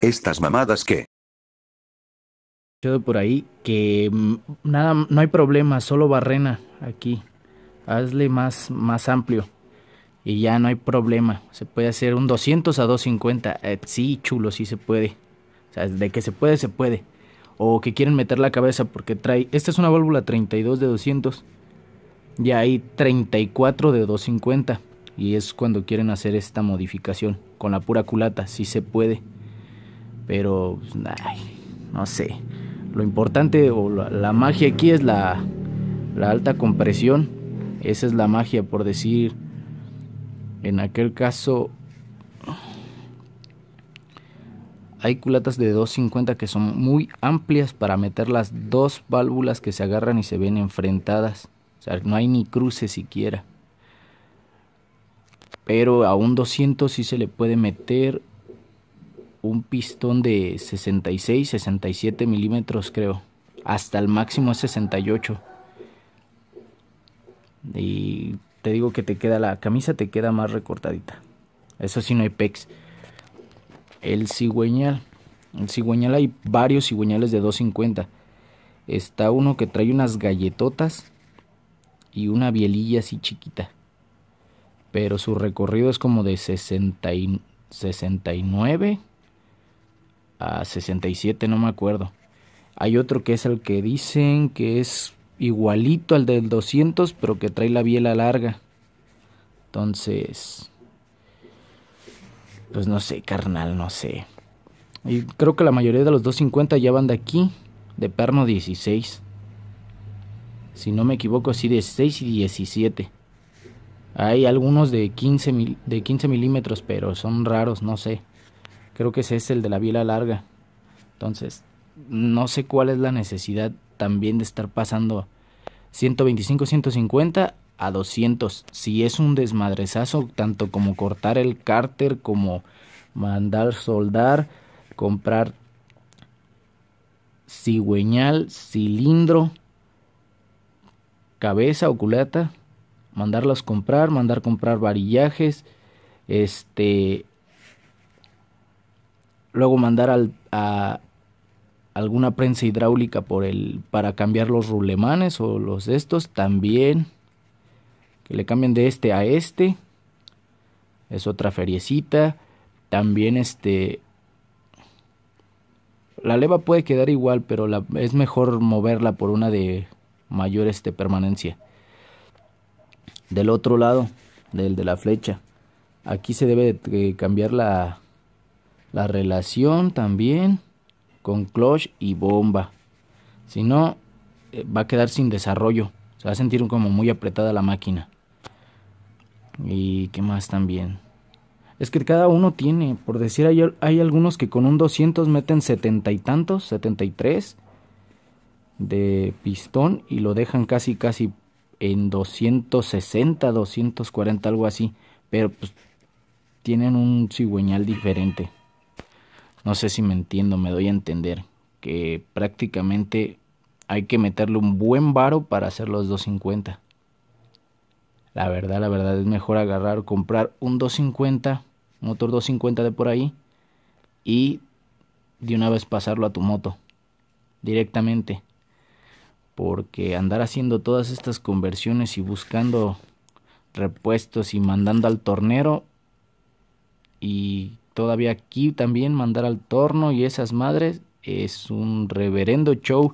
¿Estas mamadas escuchado por ahí que mm, nada, no hay problema, solo barrena aquí. Hazle más, más amplio y ya no hay problema. Se puede hacer un 200 a 250. Eh, sí, chulo, sí se puede. O sea, de que se puede, se puede. O que quieren meter la cabeza porque trae. Esta es una válvula 32 de 200. Ya hay 34 de 250. Y es cuando quieren hacer esta modificación. Con la pura culata, sí se puede. Pero, pues, no sé. Lo importante o la, la magia aquí es la, la alta compresión. Esa es la magia, por decir. En aquel caso, hay culatas de 250 que son muy amplias para meter las dos válvulas que se agarran y se ven enfrentadas. O sea, no hay ni cruce siquiera. Pero a un 200 sí se le puede meter un pistón de 66, 67 milímetros creo. Hasta el máximo es 68. Y te digo que te queda la camisa, te queda más recortadita. Eso sí no hay pex. El cigüeñal. El cigüeñal hay varios cigüeñales de 250. Está uno que trae unas galletotas y una bielilla así chiquita. Pero su recorrido es como de 60 y 69 a 67, no me acuerdo. Hay otro que es el que dicen que es igualito al del 200, pero que trae la biela larga. Entonces, pues no sé, carnal, no sé. Y creo que la mayoría de los 250 ya van de aquí, de perno 16. Si no me equivoco, sí, 16 y 17. Hay algunos de 15, mil, de 15 milímetros, pero son raros, no sé. Creo que ese es el de la biela larga. Entonces, no sé cuál es la necesidad también de estar pasando 125, 150 a 200. Si es un desmadrezazo, tanto como cortar el cárter, como mandar soldar, comprar cigüeñal, cilindro, cabeza o culata, mandarlos comprar, mandar comprar varillajes, este, luego mandar al, a alguna prensa hidráulica por el para cambiar los rulemanes o los de estos también que le cambien de este a este es otra feriecita también este la leva puede quedar igual pero la, es mejor moverla por una de mayor este permanencia. Del otro lado del de la flecha aquí se debe de cambiar la la relación también con clutch y bomba. Si no, eh, va a quedar sin desarrollo. Se va a sentir como muy apretada la máquina. Y qué más también. Es que cada uno tiene, por decir, hay, hay algunos que con un 200 meten setenta y tantos, 73 de pistón y lo dejan casi casi en 260, 240, algo así. Pero pues tienen un cigüeñal diferente. No sé si me entiendo, me doy a entender que prácticamente hay que meterle un buen varo para hacer los 250. La verdad, la verdad es mejor agarrar, comprar un 250, motor 250 de por ahí y de una vez pasarlo a tu moto directamente. Porque andar haciendo todas estas conversiones y buscando repuestos y mandando al tornero y todavía aquí también mandar al torno y esas madres es un reverendo show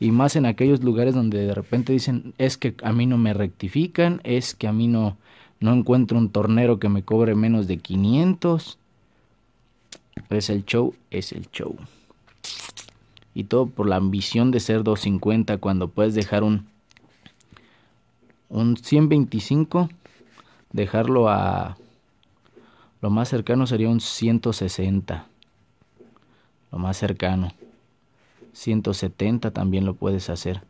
y más en aquellos lugares donde de repente dicen es que a mí no me rectifican, es que a mí no no encuentro un tornero que me cobre menos de 500. Es el show, es el show. Y todo por la ambición de ser 250 cuando puedes dejar un un 125 dejarlo a lo más cercano sería un 160. Lo más cercano. 170 también lo puedes hacer.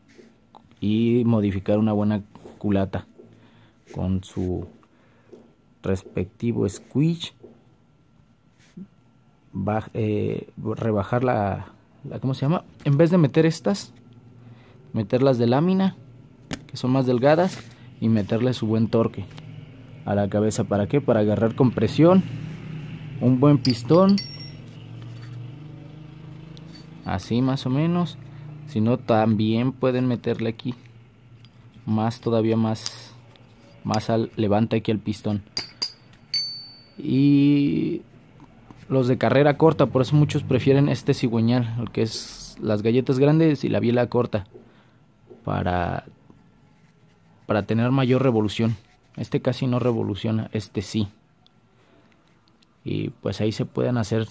Y modificar una buena culata con su respectivo squeeze. Eh, rebajar la, la, ¿cómo se llama? En vez de meter estas, meterlas de lámina, que son más delgadas, y meterle su buen torque a la cabeza. ¿Para qué? Para agarrar compresión, un buen pistón. Así más o menos. Si no también pueden meterle aquí. Más todavía más más al levanta aquí el pistón. Y los de carrera corta por eso muchos prefieren este cigüeñal que es las galletas grandes y la biela corta para para tener mayor revolución este casi no revoluciona este sí y pues ahí se pueden hacer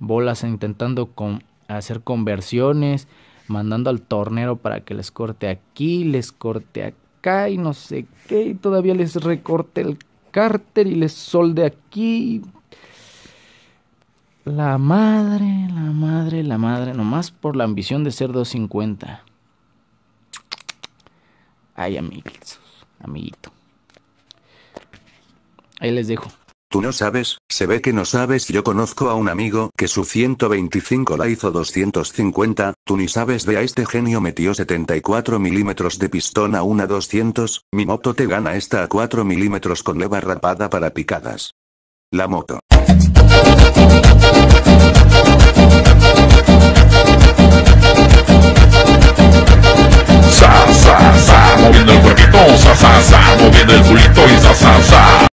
bolas intentando con, hacer conversiones, mandando al tornero para que les corte aquí, les corte acá y no sé qué, y todavía les recorte el cárter y les solde aquí. La madre, la madre, la madre, nomás por la ambición de ser 250. Ay, amiguitos, amiguito. Ahí les dejo. Tú no sabes, se ve que no sabes. Yo conozco a un amigo que su 125 la hizo 250. Tú ni sabes de a este genio metió 74 milímetros de pistón a una 200. Mi moto te gana esta a 4 milímetros con leva rapada para picadas. La moto. Sa, sa, sa, moviendo el cuerpito, sa, sa, sa, moviendo el culito y sa, sa, sa.